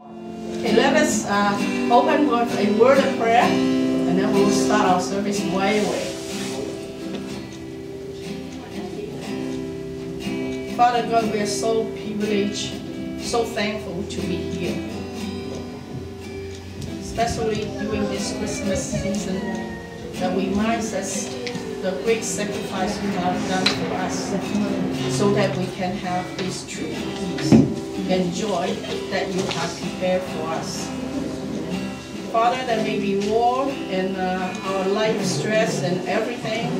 Okay, let us uh, open with a word of prayer, and then we'll start our service right away. Father God, we are so privileged, so thankful to be here. Especially during this Christmas season, that reminds us the great sacrifice you have done for us so that we can have this true peace and joy that you have prepared for us. Father, there may be war and uh, our life stress and everything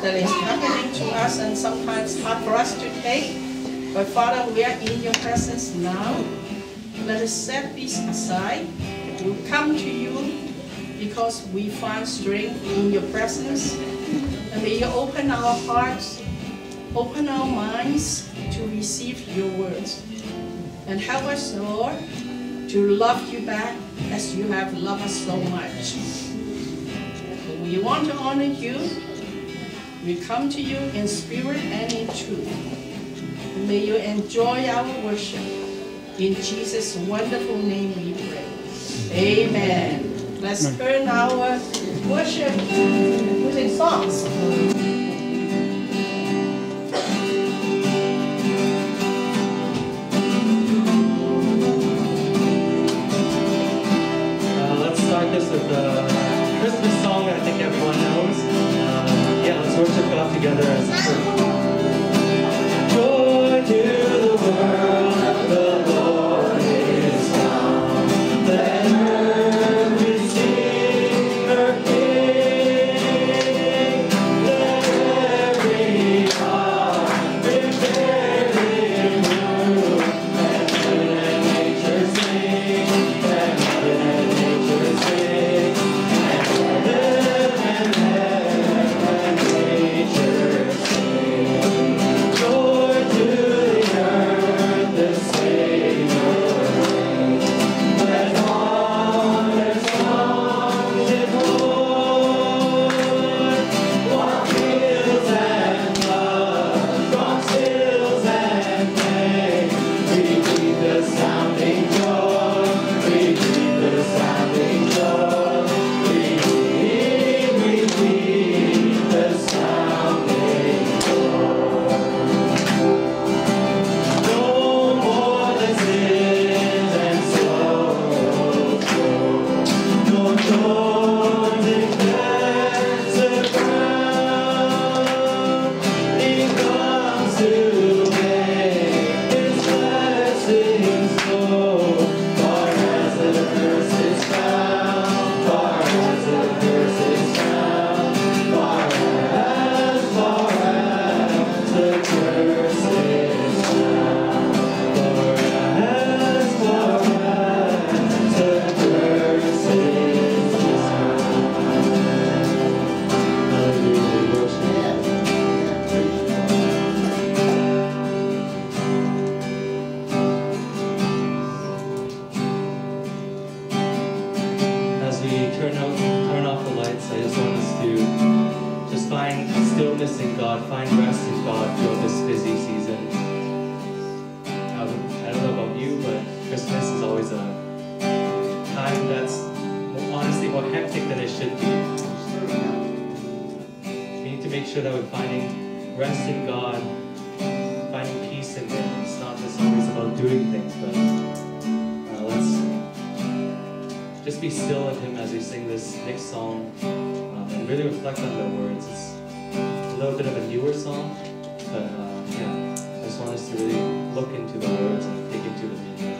that is happening to us and sometimes hard for us to take. But Father, we are in your presence now. Let us set this aside. We'll come to you because we find strength in your presence and may you open our hearts, open our minds to receive your words. And help us, Lord, to love you back as you have loved us so much. We want to honor you. We come to you in spirit and in truth. And may you enjoy our worship. In Jesus' wonderful name we pray. Amen. Let's turn our worship using songs. Christmas song I think everyone knows. Uh, yeah, let's worship God together as a church. Lights, I just want us to just find stillness in God, find rest in God throughout this busy season. I don't, I don't know about you, but Christmas is always a time that's honestly more hectic than it should be. We need to make sure that we're finding rest in God, finding peace in Him. It's not just always about doing things, but just be still in Him as we sing this next song um, and really reflect on the words. It's a little bit of a newer song, but uh, yeah, I just want us to really look into the words and dig into the meaning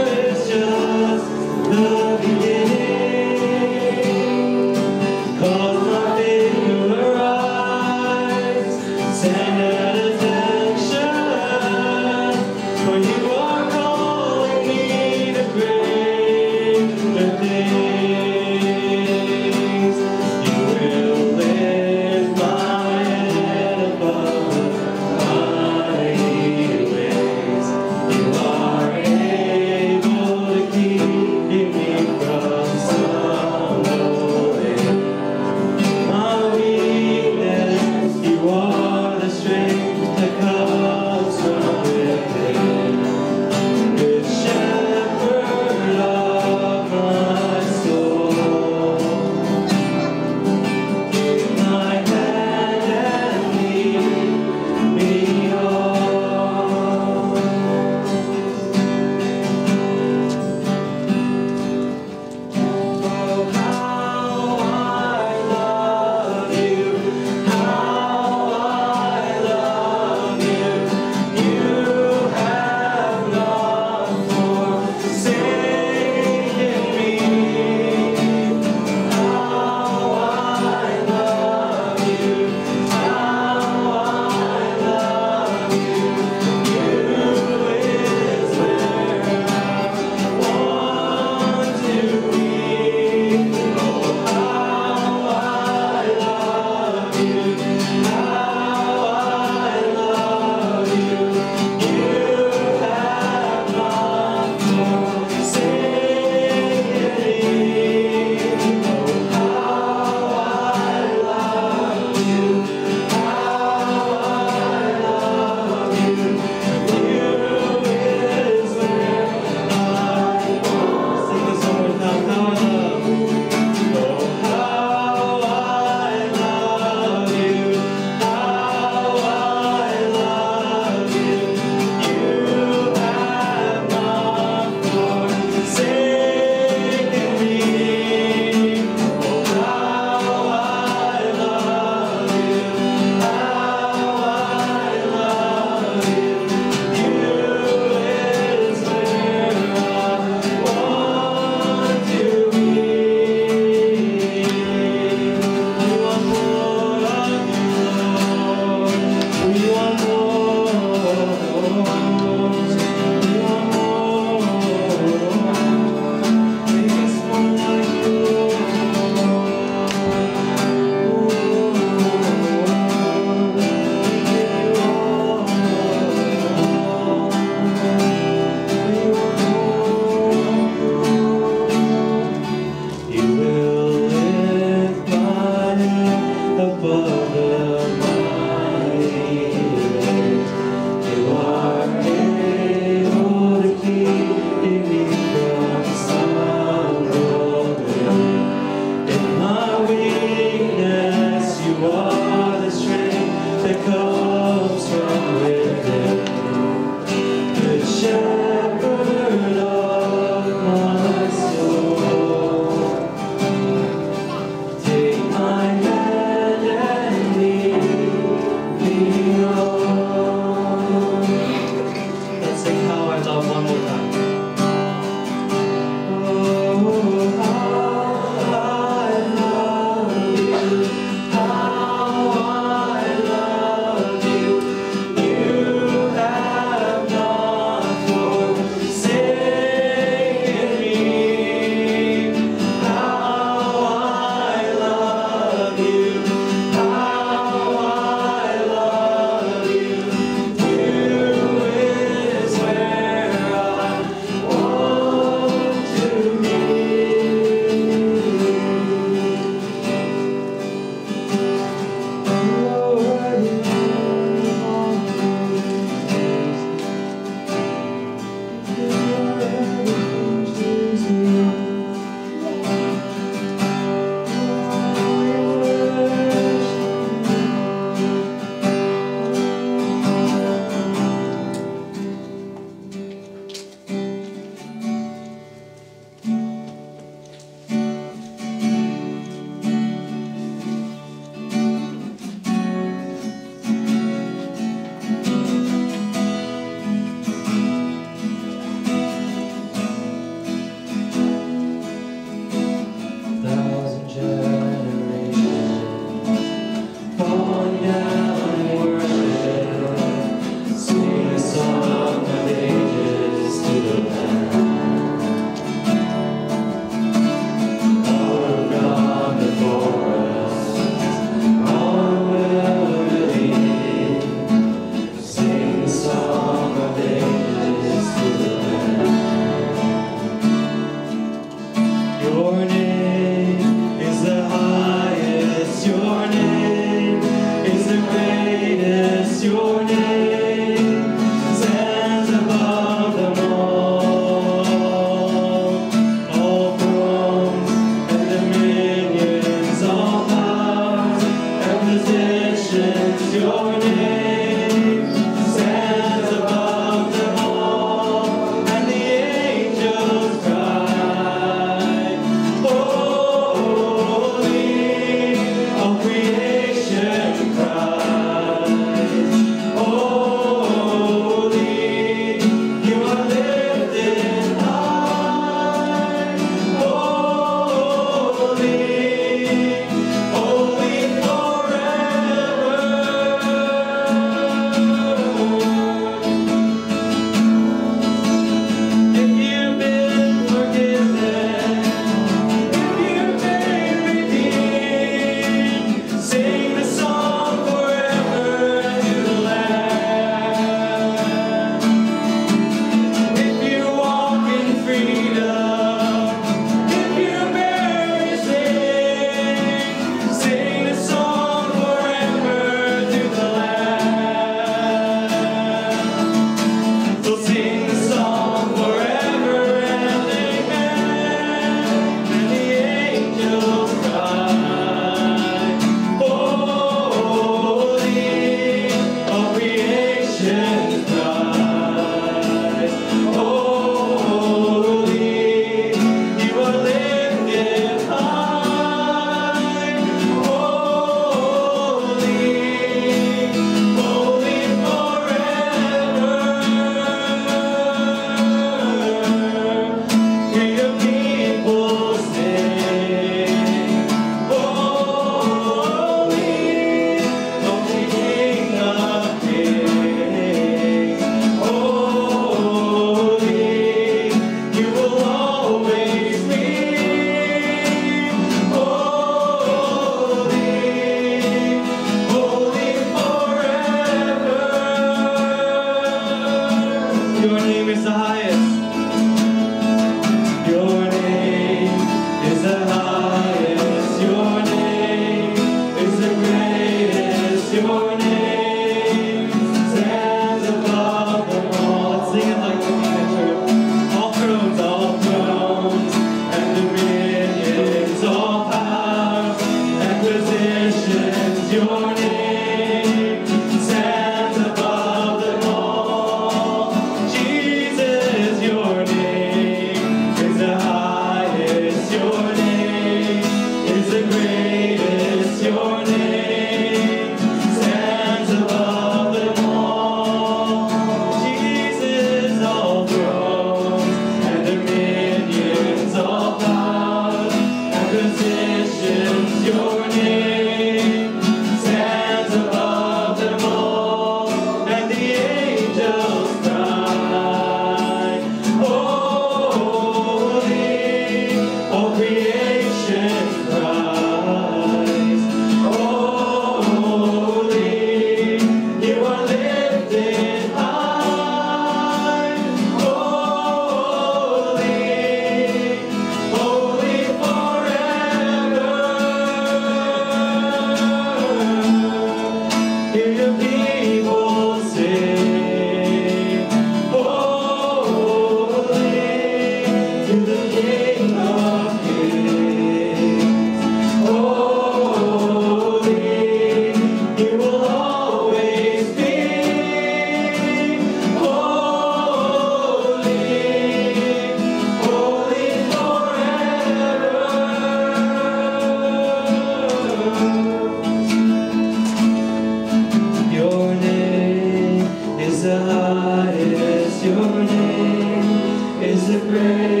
praise.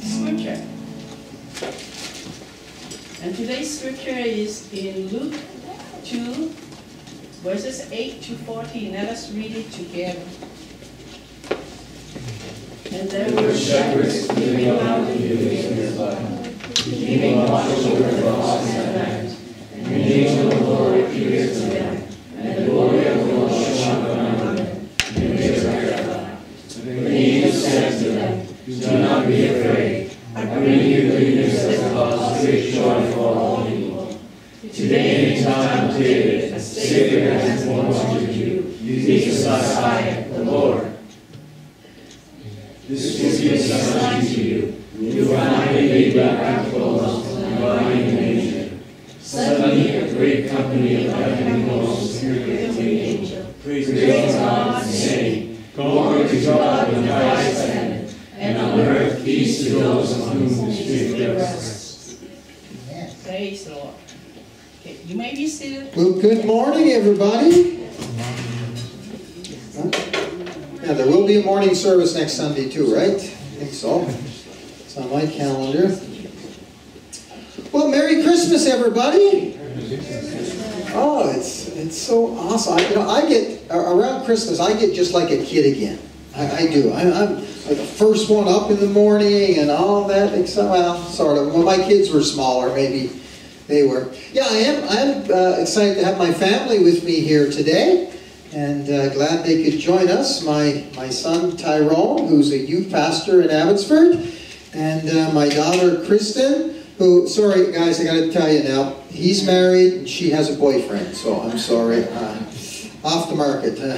Scripture. And today's scripture is in Luke 2, verses 8 to 14. Let us read it together. And there were shepherds living out in the fields, keeping watch over the flocks at night. And the angel of the Lord appeared to them, and the glory of the Lord shone around them, and they were terrified. But the angel said to them, Do not bring you good news that causes great joy for all people. Today in time of David, Savior has born to you, Jesus Messiah, everybody. Yeah, there will be a morning service next Sunday too, right? I think so. It's on my calendar. Well, Merry Christmas, everybody. Oh, it's it's so awesome. I, you know, I get around Christmas, I get just like a kid again. I, I do. I, I'm like the first one up in the morning and all that. Except, well, sort of. When my kids were smaller, maybe they were. Yeah, I am. I'm uh, excited to have my family with me here today, and uh, glad they could join us. My my son Tyrone, who's a youth pastor in Abbotsford, and uh, my daughter Kristen. Who? Sorry, guys, I got to tell you now. He's married and she has a boyfriend, so I'm sorry. Uh, off the market. Uh,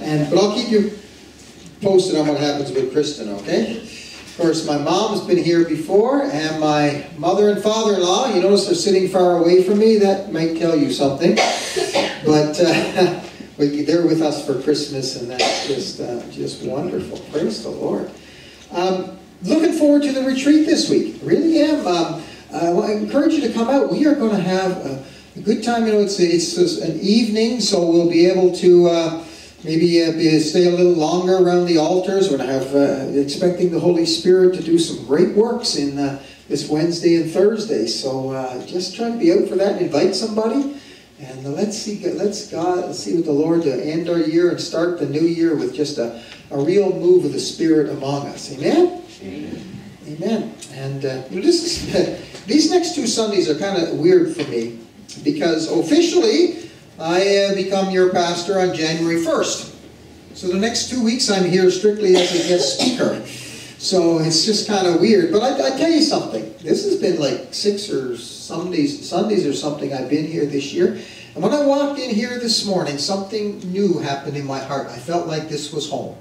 and but I'll keep you posted on what happens with Kristen. Okay. Of course, my mom's been here before, and my mother and father-in-law. You notice they're sitting far away from me. That might tell you something. But uh, they're with us for Christmas, and that's just uh, just wonderful. Praise the Lord. Um, looking forward to the retreat this week. Really am. Um, uh, I encourage you to come out. We are going to have a, a good time. You know, it's it's an evening, so we'll be able to uh, maybe uh, be, stay a little longer around the altars. We're have uh, expecting the Holy Spirit to do some great works in uh, this Wednesday and Thursday. So uh, just try to be out for that. And invite somebody. And let's see, let's God, let's see what the Lord to end our year and start the new year with just a, a real move of the Spirit among us. Amen. Amen. Amen. And uh, you know, this is, these next two Sundays are kind of weird for me because officially I uh, become your pastor on January 1st. So the next two weeks I'm here strictly as a guest speaker. So it's just kind of weird. But I, I, tell you something. This has been like six or Sundays, Sundays or something I've been here this year. And when I walked in here this morning, something new happened in my heart. I felt like this was home.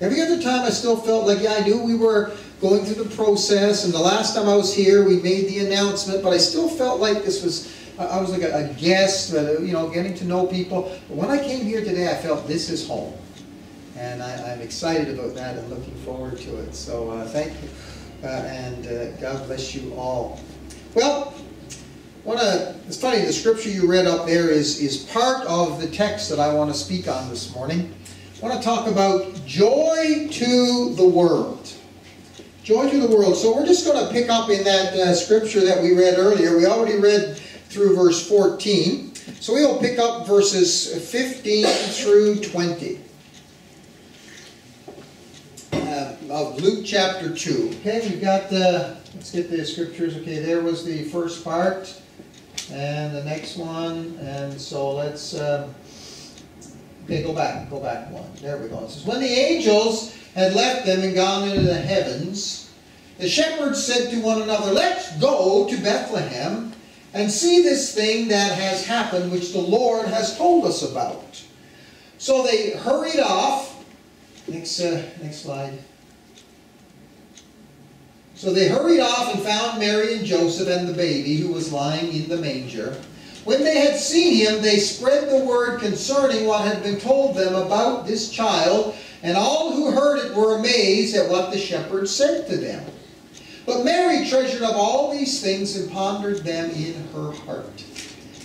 Every other time I still felt like, yeah, I knew we were going through the process. And the last time I was here, we made the announcement. But I still felt like this was, I was like a, a guest, you know, getting to know people. But when I came here today, I felt this is home. And I, am excited about that and looking forward to it. So uh, thank you. Uh, and uh, God bless you all. Well, wanna, it's funny, the scripture you read up there is, is part of the text that I want to speak on this morning. I want to talk about joy to the world. Joy to the world. So we're just going to pick up in that uh, scripture that we read earlier. We already read through verse 14. So we will pick up verses 15 through 20 uh, of Luke chapter 2. Okay, we've got the, let's get the scriptures. Okay, there was the first part and the next one. And so let's. Uh, Okay, go back, go back one. There we go. It says, When the angels had left them and gone into the heavens, the shepherds said to one another, Let's go to Bethlehem and see this thing that has happened, which the Lord has told us about. So they hurried off. Next, uh, next slide. So they hurried off and found Mary and Joseph and the baby who was lying in the manger. When they had seen him, they spread the word concerning what had been told them about this child, and all who heard it were amazed at what the shepherds said to them. But Mary treasured up all these things and pondered them in her heart.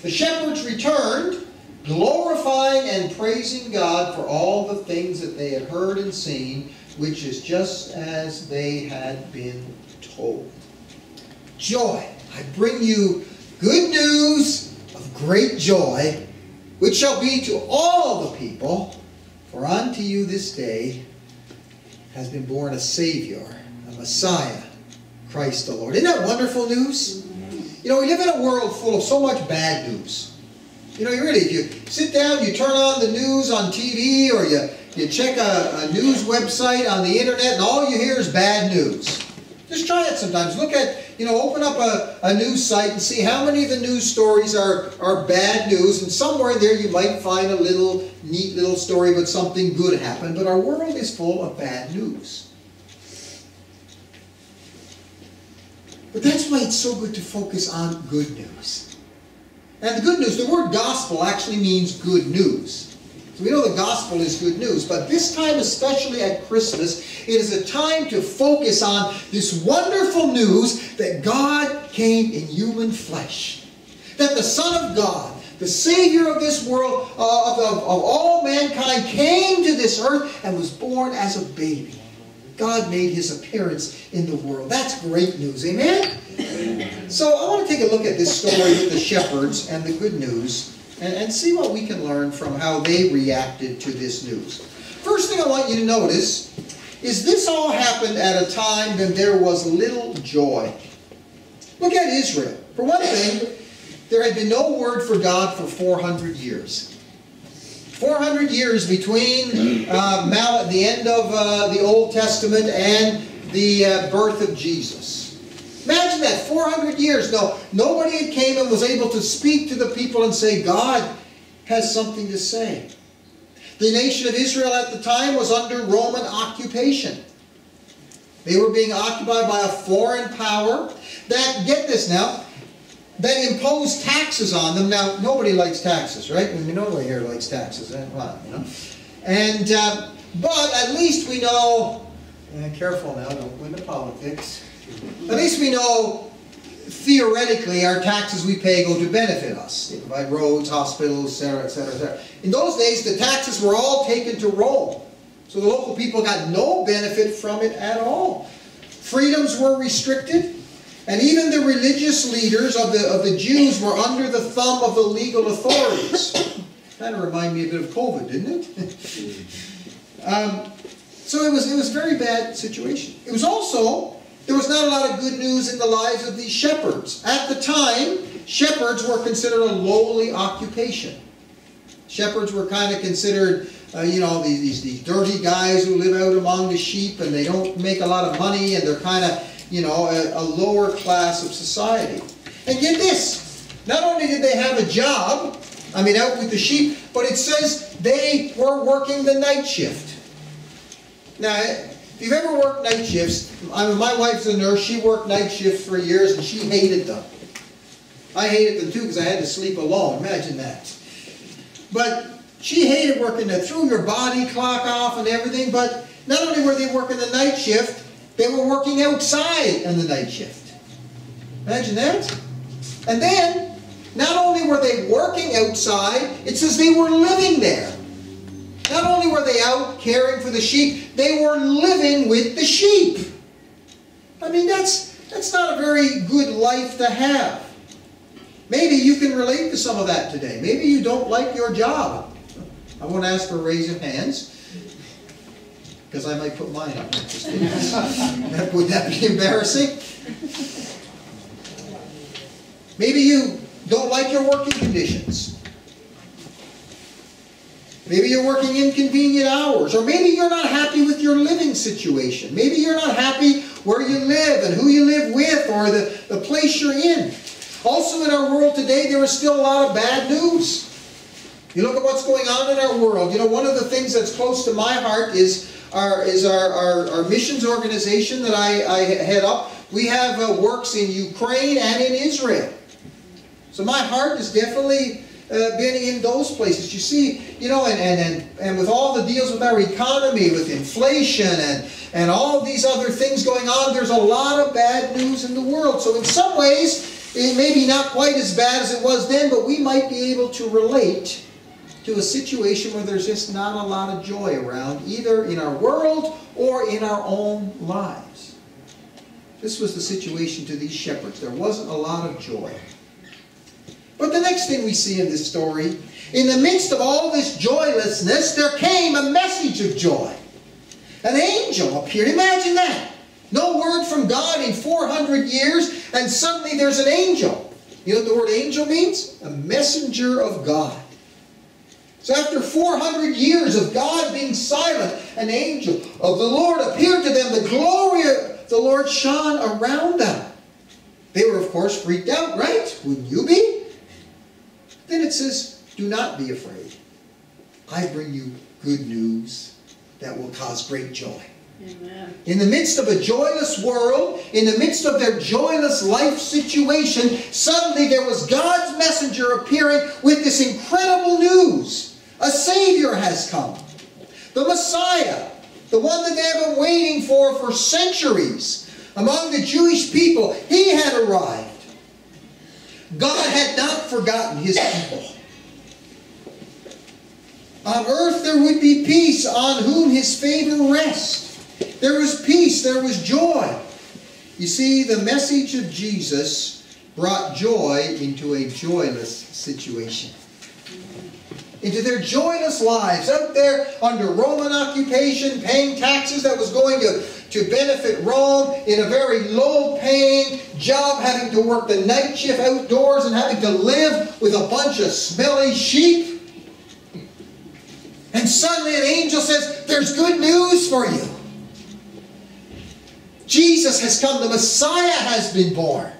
The shepherds returned, glorifying and praising God for all the things that they had heard and seen, which is just as they had been told. Joy. I bring you good news of great joy, which shall be to all the people. For unto you this day has been born a Savior, a Messiah, Christ the Lord. Isn't that wonderful news? You know, we live in a world full of so much bad news. You know, you really, if you sit down, you turn on the news on TV, or you, you check a, a news website on the internet, and all you hear is bad news. Just try it sometimes. Look at, you know, open up a, a news site and see how many of the news stories are, are bad news. And somewhere there you might find a little neat little story but something good happened. But our world is full of bad news. But that's why it's so good to focus on good news. And the good news, the word gospel actually means good news. So we know the gospel is good news, but this time, especially at Christmas, it is a time to focus on this wonderful news that God came in human flesh. That the Son of God, the Savior of this world, uh, of, of, of all mankind, came to this earth and was born as a baby. God made his appearance in the world. That's great news. Amen? So I want to take a look at this story with the shepherds and the good news and, and see what we can learn from how they reacted to this news. First thing I want you to notice is this all happened at a time when there was little joy. Look at Israel. For one thing, there had been no word for God for 400 years. 400 years between uh, the end of uh, the Old Testament and the uh, birth of Jesus. Imagine that, 400 years. No, nobody had came and was able to speak to the people and say, God has something to say. The nation of Israel at the time was under Roman occupation. They were being occupied by a foreign power that, get this now, that impose taxes on them. Now, nobody likes taxes, right? I mean, nobody here likes taxes. Eh? Well, you know. And, uh, but at least we know, and careful now, don't go into politics. At least we know, theoretically, our taxes we pay go to benefit us. They provide roads, hospitals, etc., etc., etc. In those days, the taxes were all taken to Rome. So the local people got no benefit from it at all. Freedoms were restricted. And even the religious leaders of the, of the Jews were under the thumb of the legal authorities. kind of reminded me a bit of COVID, didn't it? um, so it was, it was a very bad situation. It was also, there was not a lot of good news in the lives of these shepherds. At the time, shepherds were considered a lowly occupation. Shepherds were kind of considered, uh, you know, these, these, these dirty guys who live out among the sheep and they don't make a lot of money and they're kind of you know, a, a lower class of society. And get this, not only did they have a job, I mean, out with the sheep, but it says they were working the night shift. Now, if you've ever worked night shifts, I mean, my wife's a nurse, she worked night shifts for years and she hated them. I hated them too because I had to sleep alone, imagine that. But she hated working that threw your body clock off and everything, but not only were they working the night shift, they were working outside on the night shift. Imagine that. And then, not only were they working outside, it says they were living there. Not only were they out caring for the sheep, they were living with the sheep. I mean, that's, that's not a very good life to have. Maybe you can relate to some of that today. Maybe you don't like your job. I won't ask for a raise of hands because I might put mine up. Would that be embarrassing? Maybe you don't like your working conditions. Maybe you're working inconvenient hours. Or maybe you're not happy with your living situation. Maybe you're not happy where you live and who you live with or the, the place you're in. Also in our world today, there is still a lot of bad news. You look at what's going on in our world. You know, one of the things that's close to my heart is our, is our, our, our missions organization that I, I head up. We have uh, works in Ukraine and in Israel. So my heart has definitely uh, been in those places. You see, you know, and, and, and, and with all the deals with our economy, with inflation and, and all these other things going on, there's a lot of bad news in the world. So in some ways, it may be not quite as bad as it was then, but we might be able to relate to a situation where there's just not a lot of joy around, either in our world or in our own lives. This was the situation to these shepherds. There wasn't a lot of joy. But the next thing we see in this story, in the midst of all this joylessness, there came a message of joy. An angel appeared. Imagine that. No word from God in 400 years, and suddenly there's an angel. You know what the word angel means? A messenger of God. So after 400 years of God being silent, an angel of the Lord appeared to them. The glory of the Lord shone around them. They were, of course, freaked out, right? Wouldn't you be? Then it says, Do not be afraid. I bring you good news that will cause great joy. Amen. In the midst of a joyless world, in the midst of their joyless life situation, suddenly there was God's messenger appearing with this incredible news. A Savior has come. The Messiah, the one that they have been waiting for for centuries among the Jewish people, he had arrived. God had not forgotten his people. On earth there would be peace on whom his favor rests. There was peace, there was joy. You see, the message of Jesus brought joy into a joyless situation. Into their joyless lives, out there under Roman occupation, paying taxes that was going to, to benefit Rome, in a very low paying job, having to work the night shift outdoors and having to live with a bunch of smelly sheep. And suddenly an angel says, There's good news for you. Jesus has come. The Messiah has been born.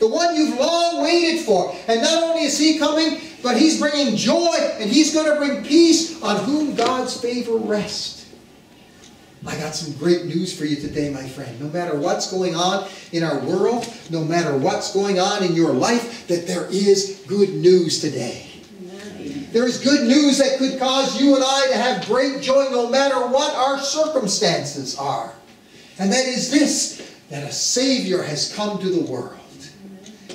The one you've long waited for. And not only is he coming, but he's bringing joy and he's going to bring peace on whom God's favor rests. I got some great news for you today, my friend. No matter what's going on in our world, no matter what's going on in your life, that there is good news today. There is good news that could cause you and I to have great joy no matter what our circumstances are. And that is this that a Savior has come to the world.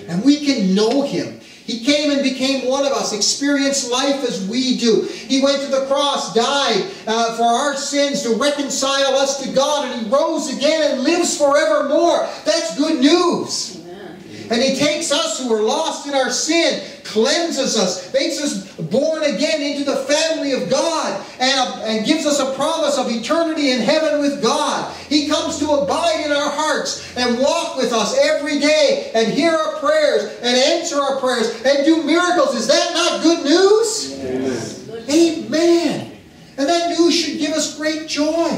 And we can know Him. He came and became one of us, experienced life as we do. He went to the cross, died uh, for our sins to reconcile us to God, and He rose again and lives forevermore. That's good news. And He takes us who are lost in our sin, cleanses us, makes us born again into the family of God, and, uh, and gives us a promise of eternity in heaven with God. He comes to abide in our hearts and walk with us every day and hear our prayers and answer our prayers and do miracles. Is that not good news? Amen. Amen. And that news should give us great joy.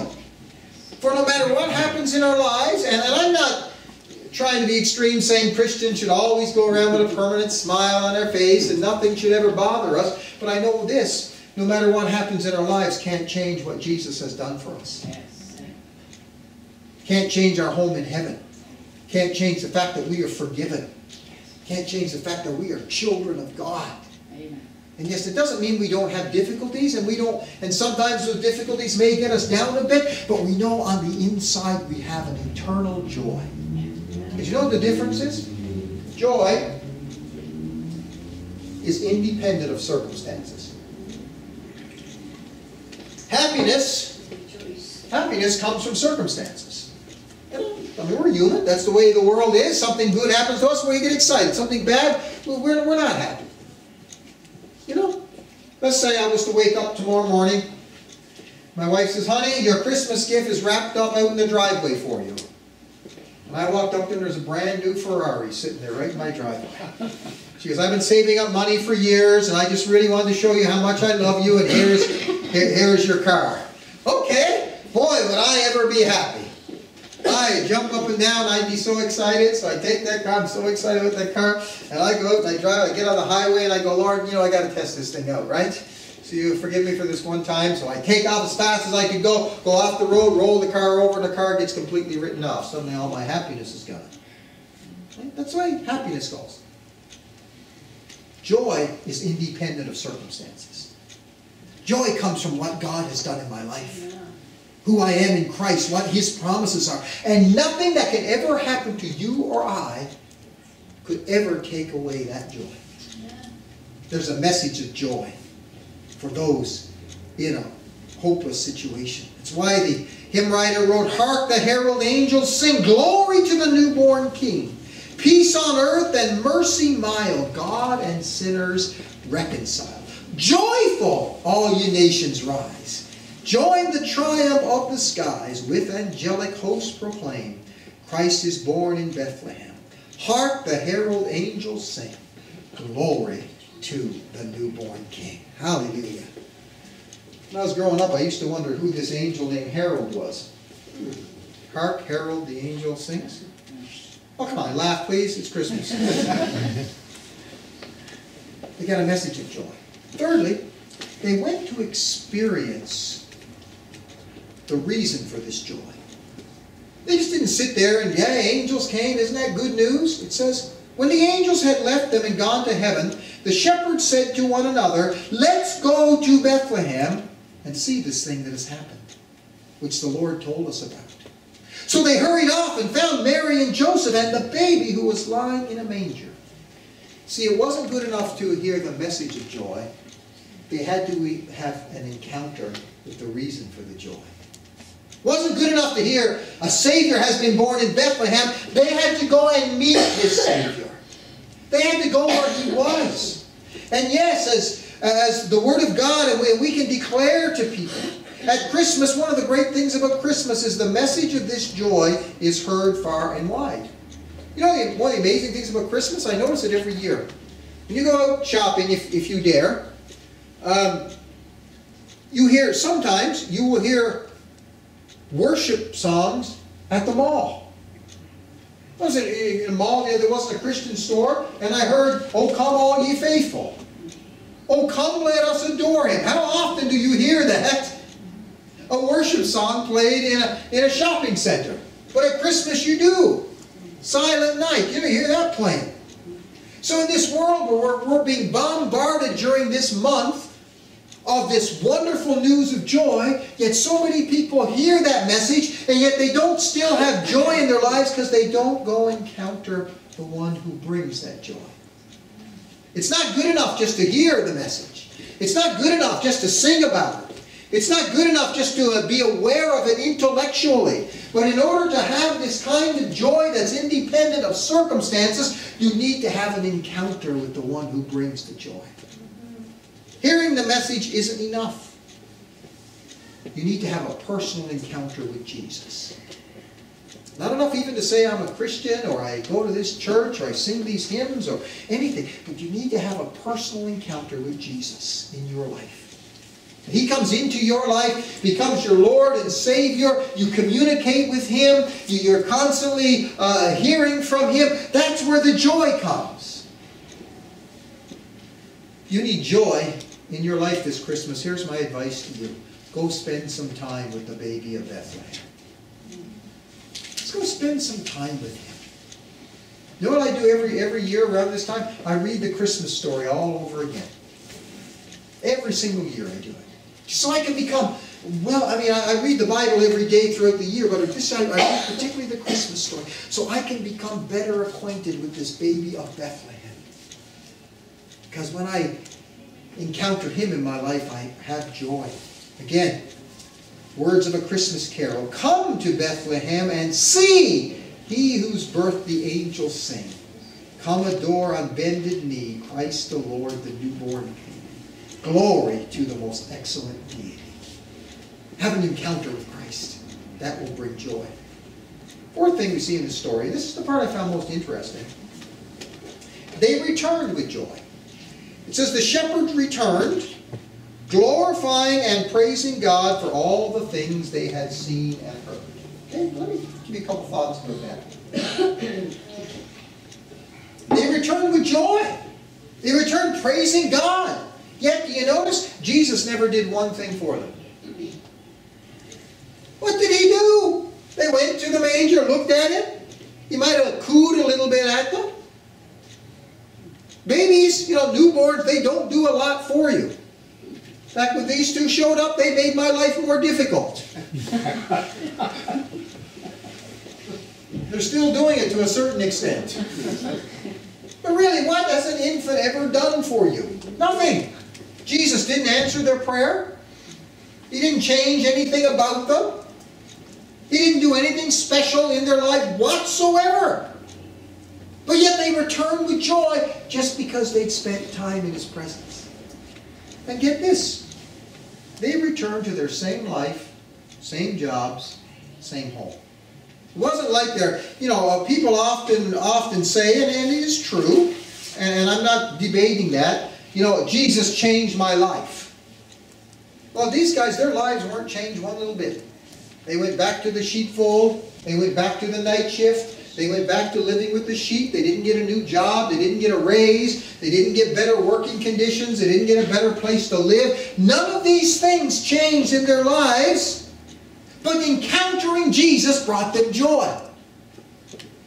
For no matter what happens in our lives, and, and I'm not trying to be extreme, saying Christians should always go around with a permanent smile on their face and nothing should ever bother us. But I know this no matter what happens in our lives, can't change what Jesus has done for us. Can't change our home in heaven. Can't change the fact that we are forgiven. Can't change the fact that we are children of God. And yes, it doesn't mean we don't have difficulties, and we don't, and sometimes those difficulties may get us down a bit, but we know on the inside we have an eternal joy. Did you know what the difference is? Joy is independent of circumstances. Happiness, happiness comes from circumstances. I mean, we're human. That's the way the world is. Something good happens to us, we get excited. Something bad, we're, we're not happy. You know, let's say I was to wake up tomorrow morning. My wife says, honey, your Christmas gift is wrapped up out in the driveway for you. And I walked up and there's a brand new Ferrari sitting there right in my driveway. She goes, I've been saving up money for years and I just really wanted to show you how much I love you and here's, here, here's your car. Okay, boy, would I ever be happy. I jump up and down, I'd be so excited. So I take that car, I'm so excited with that car, and I go out and I drive, I get on the highway and I go, Lord, you know, I got to test this thing out, right? So you forgive me for this one time. So I take off as fast as I could go, go off the road, roll the car over, and the car gets completely written off. Suddenly all my happiness is gone. That's the way happiness goes. Joy is independent of circumstances. Joy comes from what God has done in my life. Who I am in Christ, what His promises are. And nothing that can ever happen to you or I could ever take away that joy. There's a message of joy. For those in a hopeless situation. That's why the hymn writer wrote, Hark the herald angels sing, glory to the newborn King. Peace on earth and mercy mild, God and sinners reconciled. Joyful, all ye nations rise. Join the triumph of the skies, with angelic hosts proclaim, Christ is born in Bethlehem. Hark the herald angels sing, glory to the newborn King. Hallelujah. When I was growing up, I used to wonder who this angel named Harold was. Hark, Harold, the angel sings. Oh, come on, laugh, please. It's Christmas. they got a message of joy. Thirdly, they went to experience the reason for this joy. They just didn't sit there and, yeah, angels came. Isn't that good news? It says, when the angels had left them and gone to heaven, the shepherds said to one another, Let's go to Bethlehem and see this thing that has happened, which the Lord told us about. So they hurried off and found Mary and Joseph and the baby who was lying in a manger. See, it wasn't good enough to hear the message of joy. They had to have an encounter with the reason for the joy. It wasn't good enough to hear a Savior has been born in Bethlehem. They had to go and meet this Savior. They had to go where he was. And yes, as, as the Word of God, and we, we can declare to people, at Christmas, one of the great things about Christmas is the message of this joy is heard far and wide. You know, one of the amazing things about Christmas, I notice it every year. When you go out shopping, if, if you dare, um, you hear, sometimes you will hear worship songs at the mall. I was in a mall, there wasn't a Christian store, and I heard, Oh come all ye faithful. Oh come let us adore him. How often do you hear that? A worship song played in a, in a shopping center. But at Christmas you do. Silent night, you don't hear that playing. So in this world where we're, we're being bombarded during this month of this wonderful news of joy, yet so many people hear that message, and yet they don't still have joy in their lives because they don't go encounter the one who brings that joy. It's not good enough just to hear the message. It's not good enough just to sing about it. It's not good enough just to uh, be aware of it intellectually. But in order to have this kind of joy that's independent of circumstances, you need to have an encounter with the one who brings the joy. Hearing the message isn't enough. You need to have a personal encounter with Jesus. Not enough even to say I'm a Christian or I go to this church or I sing these hymns or anything, but you need to have a personal encounter with Jesus in your life. He comes into your life, becomes your Lord and Savior. You communicate with Him. You're constantly uh, hearing from Him. That's where the joy comes. If You need joy in your life this Christmas, here's my advice to you. Go spend some time with the baby of Bethlehem. Go spend some time with him. You know what I do every, every year around this time? I read the Christmas story all over again. Every single year I do it. So I can become, well, I mean, I, I read the Bible every day throughout the year, but this I, I read particularly the Christmas story. So I can become better acquainted with this baby of Bethlehem. Because when I encounter him in my life, I have joy. Again, words of a Christmas carol. Come to Bethlehem and see he whose birth the angels sing. Come adore on bended knee Christ the Lord, the newborn King. Glory to the most excellent deity. Have an encounter with Christ. That will bring joy. Fourth thing we see in the story, this is the part I found most interesting. They returned with joy. It says, The shepherds returned, glorifying and praising God for all the things they had seen and heard. Okay, let me give you a couple thoughts about that. they returned with joy. They returned praising God. Yet, do you notice? Jesus never did one thing for them. What did he do? They went to the manger, looked at it. He might have cooed a little bit at them. Babies, you know, newborns, they don't do a lot for you. In fact, when these two showed up, they made my life more difficult. They're still doing it to a certain extent. But really, what has an infant ever done for you? Nothing. Jesus didn't answer their prayer. He didn't change anything about them. He didn't do anything special in their life whatsoever. But yet they returned with joy just because they'd spent time in His presence. And get this they returned to their same life, same jobs, same home. It wasn't like they're, you know, uh, people often often say, and, and it is true, and I'm not debating that, you know, Jesus changed my life. Well, these guys, their lives weren't changed one little bit. They went back to the sheepfold. They went back to the night shift. They went back to living with the sheep. They didn't get a new job. They didn't get a raise. They didn't get better working conditions. They didn't get a better place to live. None of these things changed in their lives. But encountering Jesus brought them joy.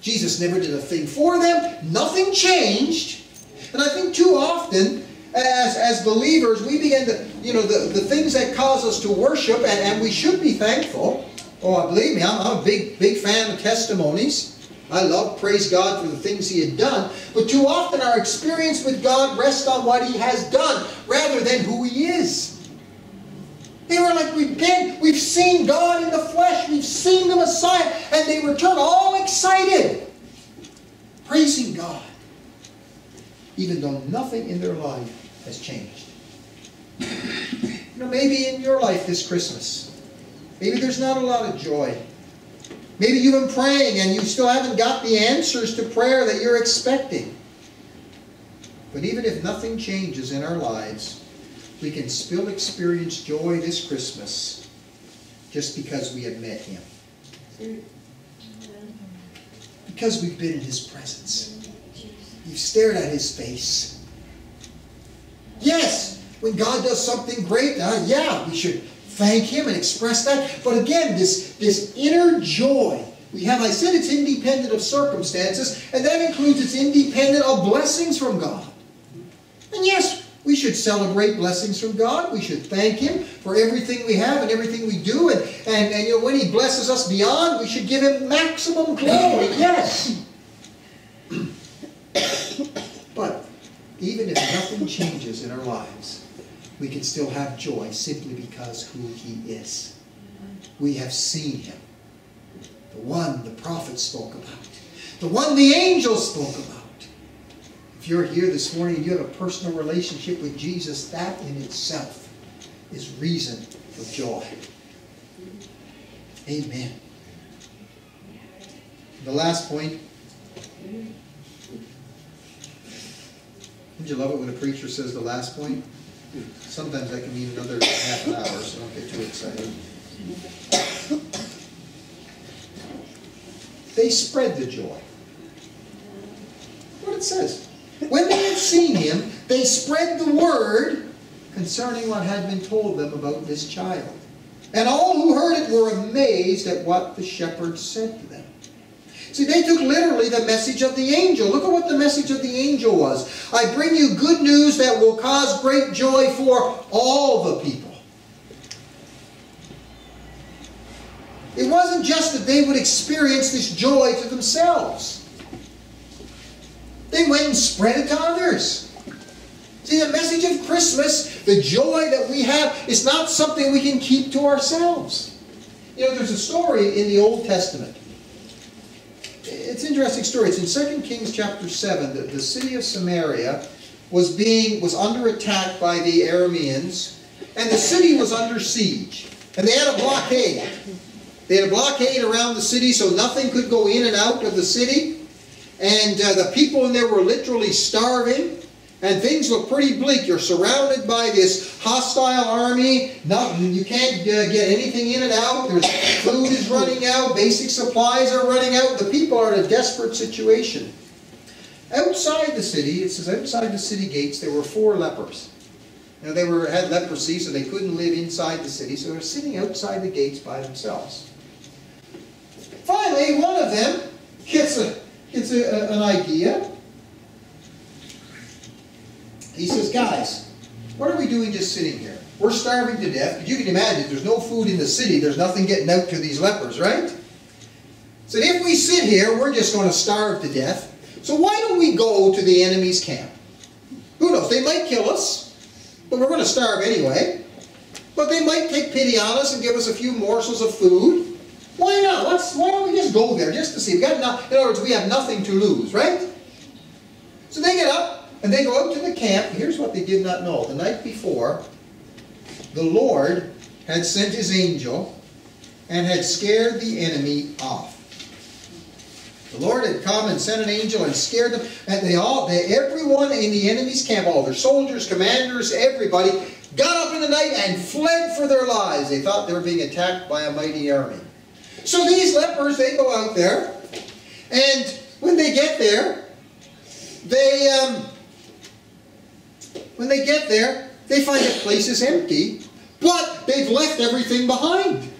Jesus never did a thing for them. Nothing changed. And I think too often, as, as believers, we begin to, you know, the, the things that cause us to worship, and, and we should be thankful. Oh, believe me, I'm, I'm a big, big fan of testimonies. I love, praise God for the things He had done. But too often our experience with God rests on what He has done rather than who He is. They were like, we've been, we've seen God in the flesh, we've seen the Messiah, and they return all excited, praising God even though nothing in their life has changed. You know, maybe in your life this Christmas, maybe there's not a lot of joy. Maybe you've been praying and you still haven't got the answers to prayer that you're expecting. But even if nothing changes in our lives, we can still experience joy this Christmas just because we have met Him. Because we've been in His presence. You've stared at his face. Yes, when God does something great, uh, yeah, we should thank him and express that. But again, this, this inner joy we have, I said it's independent of circumstances, and that includes it's independent of blessings from God. And yes, we should celebrate blessings from God. We should thank Him for everything we have and everything we do. And, and, and you know, when He blesses us beyond, we should give Him maximum glory. Yes. but even if nothing changes in our lives, we can still have joy simply because who He is. We have seen Him. The one the prophet spoke about. The one the angels spoke about. If you're here this morning and you have a personal relationship with Jesus, that in itself is reason for joy. Amen. The last point Don't you love it when a preacher says the last point? Sometimes I can mean another half an hour, so don't get too excited. They spread the joy. What it says. When they had seen him, they spread the word concerning what had been told them about this child. And all who heard it were amazed at what the shepherds said to them. See, they took literally the message of the angel. Look at what the message of the angel was. I bring you good news that will cause great joy for all the people. It wasn't just that they would experience this joy to themselves. They went and spread it to others. See, the message of Christmas, the joy that we have, is not something we can keep to ourselves. You know, there's a story in the Old Testament it's an interesting story. It's in 2 Kings chapter 7. The, the city of Samaria was being was under attack by the Arameans, and the city was under siege. And they had a blockade. They had a blockade around the city so nothing could go in and out of the city. And uh, the people in there were literally starving. And things look pretty bleak. You're surrounded by this hostile army. Nothing, you can't uh, get anything in and out. There's food is running out. Basic supplies are running out. The people are in a desperate situation. Outside the city, it says outside the city gates, there were four lepers. Now they were had leprosy, so they couldn't live inside the city, so they were sitting outside the gates by themselves. Finally, one of them gets a gets a, a, an idea he says, guys, what are we doing just sitting here? We're starving to death. You can imagine, there's no food in the city. There's nothing getting out to these lepers, right? So if we sit here, we're just going to starve to death. So why don't we go to the enemy's camp? Who knows? They might kill us. but we're going to starve anyway. But they might take pity on us and give us a few morsels of food. Why not? Let's, why don't we just go there just to see? We got no, in other words, we have nothing to lose, right? So they get up and they go out to the camp. Here's what they did not know. The night before, the Lord had sent his angel and had scared the enemy off. The Lord had come and sent an angel and scared them, and they all, they, everyone in the enemy's camp, all their soldiers, commanders, everybody, got up in the night and fled for their lives. They thought they were being attacked by a mighty army. So these lepers, they go out there, and when they get there, they, um, when they get there, they find the place is empty, but they've left everything behind.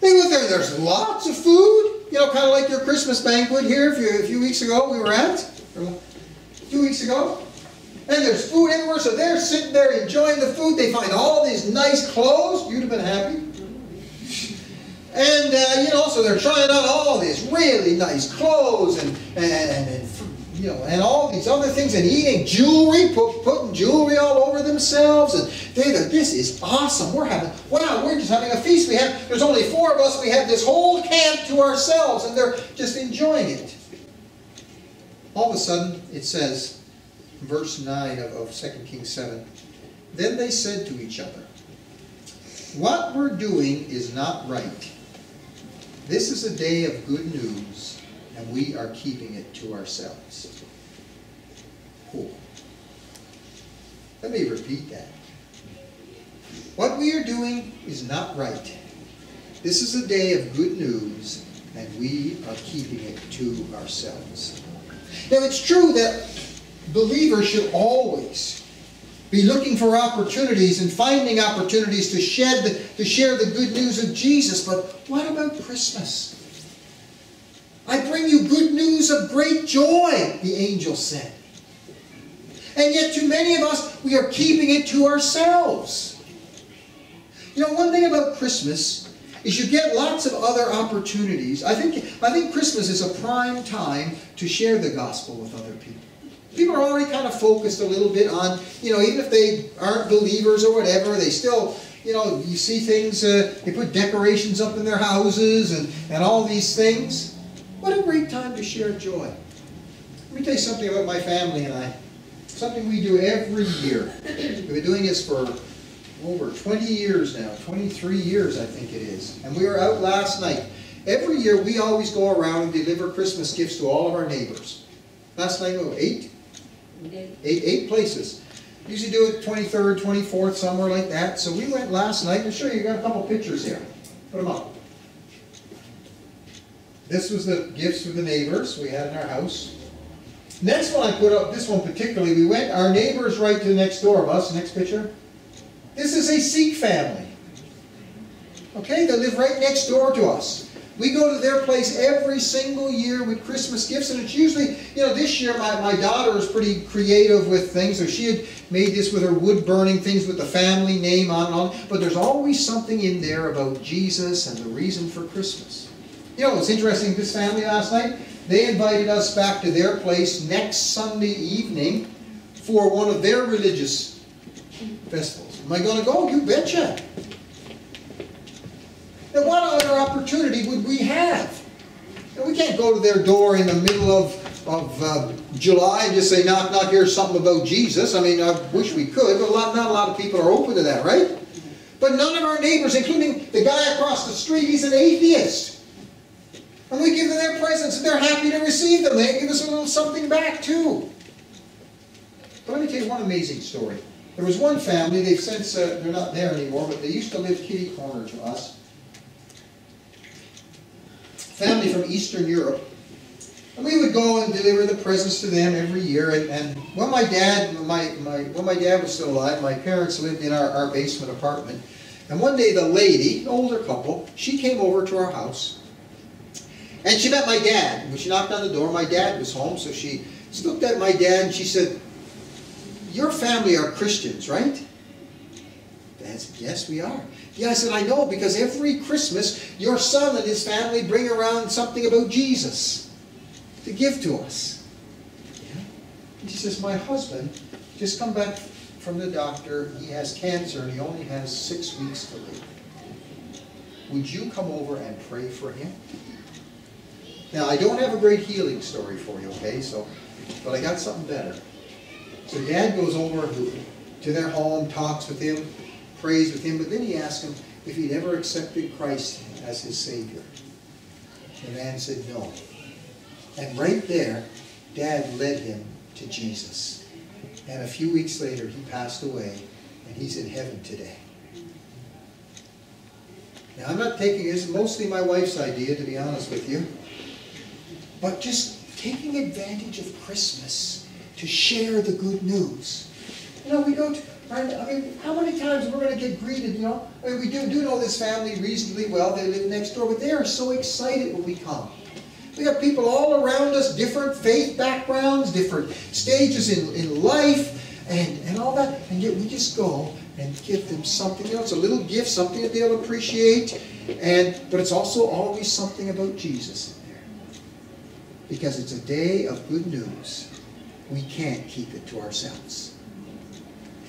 They went there, there's lots of food, you know, kind of like your Christmas banquet here a few, a few weeks ago we were at, two weeks ago. And there's food everywhere, so they're sitting there enjoying the food. They find all these nice clothes. You'd have been happy. And, uh, you know, so they're trying on all these really nice clothes and, and, and, and you know, and all these other things, and eating jewelry, put, putting jewelry all over themselves, and they go, this is awesome. We're having, wow, we're just having a feast. We have, there's only four of us. We have this whole camp to ourselves, and they're just enjoying it. All of a sudden, it says, verse 9 of, of 2 Kings 7, Then they said to each other, What we're doing is not right. This is a day of good news, and we are keeping it to ourselves. Cool. Let me repeat that. What we are doing is not right. This is a day of good news, and we are keeping it to ourselves. Now, it's true that believers should always be looking for opportunities and finding opportunities to shed to share the good news of Jesus. But what about Christmas? I bring you good news of great joy, the angel said. And yet, to many of us, we are keeping it to ourselves. You know, one thing about Christmas is you get lots of other opportunities. I think, I think Christmas is a prime time to share the gospel with other people. People are already kind of focused a little bit on, you know, even if they aren't believers or whatever, they still, you know, you see things, uh, they put decorations up in their houses and, and all these things. What a great time to share joy. Let me tell you something about my family and I. Something we do every year. We've been doing this for over 20 years now, 23 years I think it is. And we were out last night. Every year we always go around and deliver Christmas gifts to all of our neighbors. Last night, oh, eight? Eight, eight places. Usually do it 23rd, 24th, somewhere like that. So we went last night. I'll show you, got a couple pictures here. Put them up. This was the gifts for the neighbors we had in our house. Next one I put up, this one particularly, we went, our neighbors right to the next door of us, next picture. This is a Sikh family. Okay, they live right next door to us. We go to their place every single year with Christmas gifts, and it's usually, you know, this year my, my daughter is pretty creative with things, so she had made this with her wood burning things with the family name on and on, but there's always something in there about Jesus and the reason for Christmas. You know, it's interesting, this family last night, they invited us back to their place next Sunday evening for one of their religious festivals. Am I going to go? You betcha. Now, what other opportunity would we have? Now, we can't go to their door in the middle of, of uh, July and just say, knock, knock, here's something about Jesus. I mean, I wish we could, but a lot, not a lot of people are open to that, right? But none of our neighbors, including the guy across the street, he's an atheist. And we give them their presents, and they're happy to receive them. They give us a little something back, too. But let me tell you one amazing story. There was one family, they've since, uh, they're not there anymore, but they used to live kitty corner to us family from Eastern Europe. And we would go and deliver the presents to them every year. And, and when my dad, my, my, when my dad was still alive, my parents lived in our, our basement apartment. And one day the lady, older couple, she came over to our house. And she met my dad. When she knocked on the door, my dad was home. So she, she looked at my dad and she said, your family are Christians, right? Said, yes, we are. Yeah, I said, I know, because every Christmas, your son and his family bring around something about Jesus to give to us. Yeah? And she says, my husband just come back from the doctor he has cancer and he only has six weeks to live. Would you come over and pray for him? Now, I don't have a great healing story for you, okay? So, but I got something better. So dad goes over to their home, talks with him, prays with him, but then he asks him if he'd ever accepted Christ as his Savior. The man said no. And right there, dad led him to Jesus. And a few weeks later, he passed away, and he's in heaven today. Now, I'm not taking this, mostly my wife's idea, to be honest with you, but just taking advantage of Christmas to share the good news. You know, we go I mean, how many times we're going to get greeted, you know? I mean, we do, do know this family reasonably well. They live next door, but they are so excited when we come. We have people all around us, different faith backgrounds, different stages in, in life, and, and all that. And yet we just go and give them something. You know, it's a little gift, something that they'll appreciate. And but it's also always something about Jesus. Because it's a day of good news. We can't keep it to ourselves.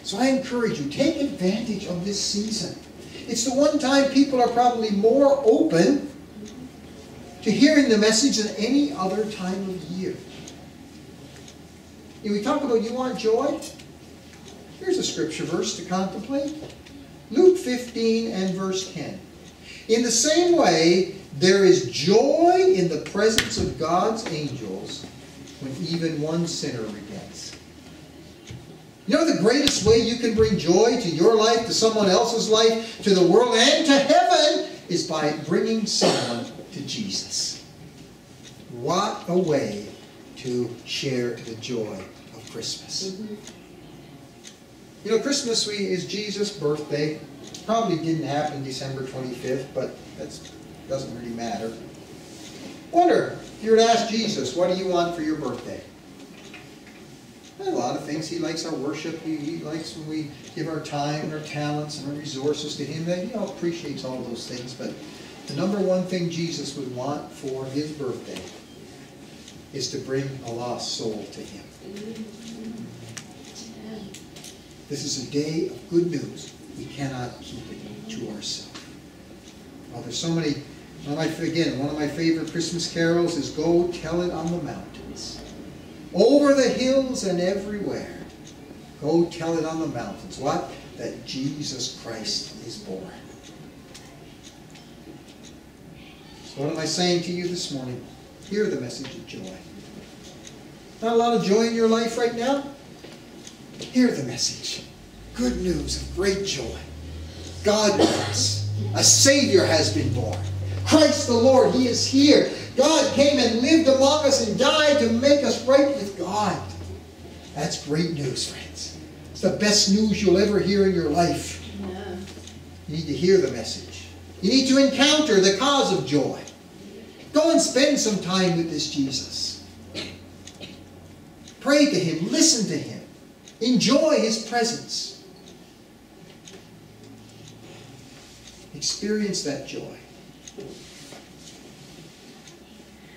So I encourage you, take advantage of this season. It's the one time people are probably more open to hearing the message than any other time of year. And we talk about you want joy? Here's a scripture verse to contemplate. Luke 15 and verse 10. In the same way, there is joy in the presence of God's angels when even one sinner repents. You know the greatest way you can bring joy to your life, to someone else's life, to the world, and to heaven is by bringing someone to Jesus. What a way to share the joy of Christmas. You know, Christmas is Jesus' birthday. Probably didn't happen December 25th, but that doesn't really matter. Wonder, if you were to ask Jesus, what do you want for your birthday? A lot of things. He likes our worship. He, he, likes when we give our time and our talents and our resources to Him. He all appreciates all those things. But the number one thing Jesus would want for His birthday is to bring a lost soul to Him. This is a day of good news. We cannot keep it to ourselves. Well, there's so many. One my, again, one of my favorite Christmas carols is Go Tell It on the Mountains. Over the hills and everywhere. Go tell it on the mountains. What? That Jesus Christ is born. So what am I saying to you this morning? Hear the message of joy. Not a lot of joy in your life right now? Hear the message. Good news of great joy. God knows. A Savior has been born. Christ the Lord, He is here. God came and lived among us and died to make us right with God. That's great news, friends. It's the best news you'll ever hear in your life. Yeah. You need to hear the message. You need to encounter the cause of joy. Go and spend some time with this Jesus. Pray to Him. Listen to Him. Enjoy His presence. Experience that joy.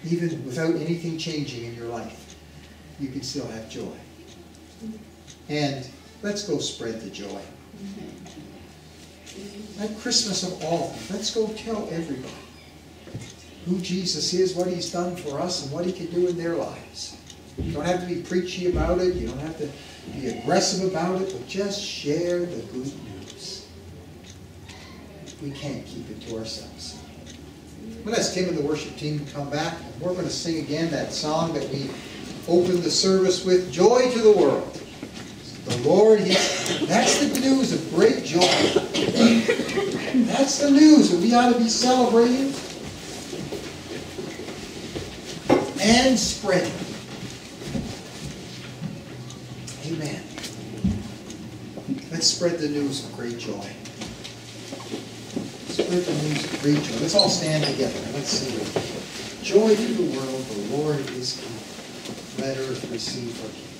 Even without anything changing in your life, you can still have joy. And let's go spread the joy. At Christmas of all, let's go tell everybody who Jesus is, what he's done for us, and what he can do in their lives. You don't have to be preachy about it. You don't have to be aggressive about it, but just share the good news. We can't keep it to ourselves. I'm going to ask Tim and the worship team to come back, we're going to sing again that song that we opened the service with, Joy to the World. The Lord, that's the news of great joy. That's the news that we ought to be celebrating and spreading. Amen. Let's spread the news of great joy. Of great. Let's all stand together. Let's sing. Joy to the world, the Lord is come. Let earth receive her King.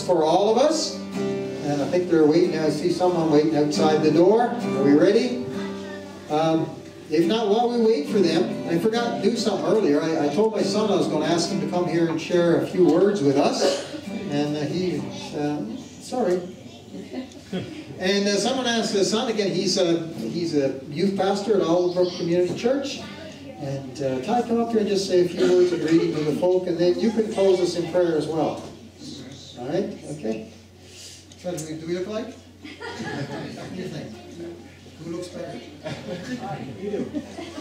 For all of us. And I think they're waiting. I see someone waiting outside the door. Are we ready? Um, if not, while we wait for them, I forgot to do something earlier. I, I, told my son I was going to ask him to come here and share a few words with us. And uh, he, uh, sorry. And uh, someone asked his son again, he's a, he's a youth pastor at Olive Community Church. And uh, Ty, come up here and just say a few words of greeting to the folk, and then you can close us in prayer as well. All right? Okay. What do we, do we look like? what do you think? Who looks better? you do.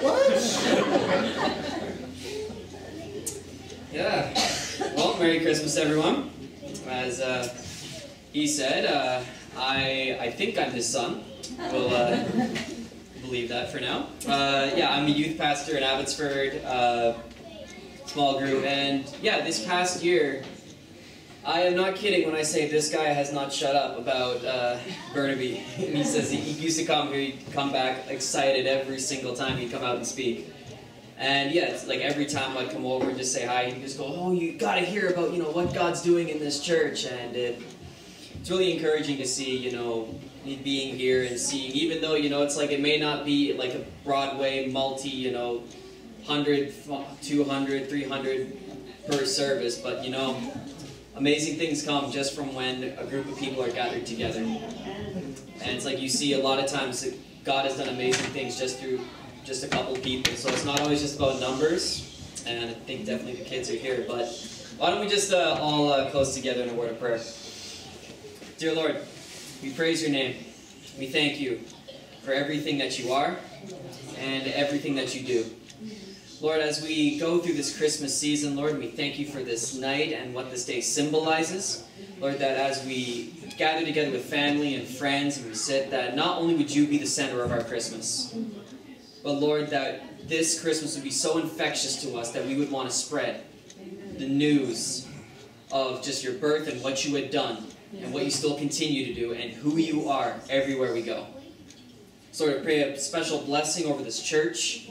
What? Yeah. Well, Merry Christmas, everyone. As uh, he said, uh, I I think I'm his son. We'll uh, believe that for now. Uh, yeah, I'm a youth pastor in Abbotsford, uh, small group, and yeah, this past year I am not kidding when I say this guy has not shut up about uh, Burnaby. he says he, he, used to come he'd come back excited every single time he'd come out and speak. And yeah, it's like every time I'd come over and just say hi, he'd just go, oh, you gotta hear about, you know, what God's doing in this church. And it, it's really encouraging to see, you know, being here and seeing, even though, you know, it's like it may not be like a Broadway multi, you know, 100, 200, 300 per service, but, you know, amazing things come just from when a group of people are gathered together. And it's like you see a lot of times that God has done amazing things just through just a couple people. So it's not always just about numbers. And I think definitely the kids are here. But why don't we just uh, all uh, close together in a word of prayer? Dear Lord, we praise your name. We thank you for everything that you are and everything that you do. Lord, as we go through this Christmas season, Lord, we thank you for this night and what this day symbolizes. Lord, that as we gather together with family and friends and we sit, that not only would you be the center of our Christmas, but Lord, that this Christmas would be so infectious to us that we would want to spread the news of just your birth and what you had done and what you still continue to do and who you are everywhere we go. So I pray a special blessing over this church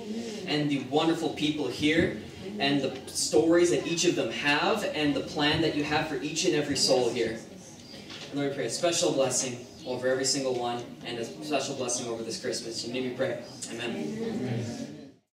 and the wonderful people here and the stories that each of them have and the plan that you have for each and every soul here. And Lord, I pray a special blessing over every single one and a special blessing over this Christmas. And maybe pray. Amen. Amen.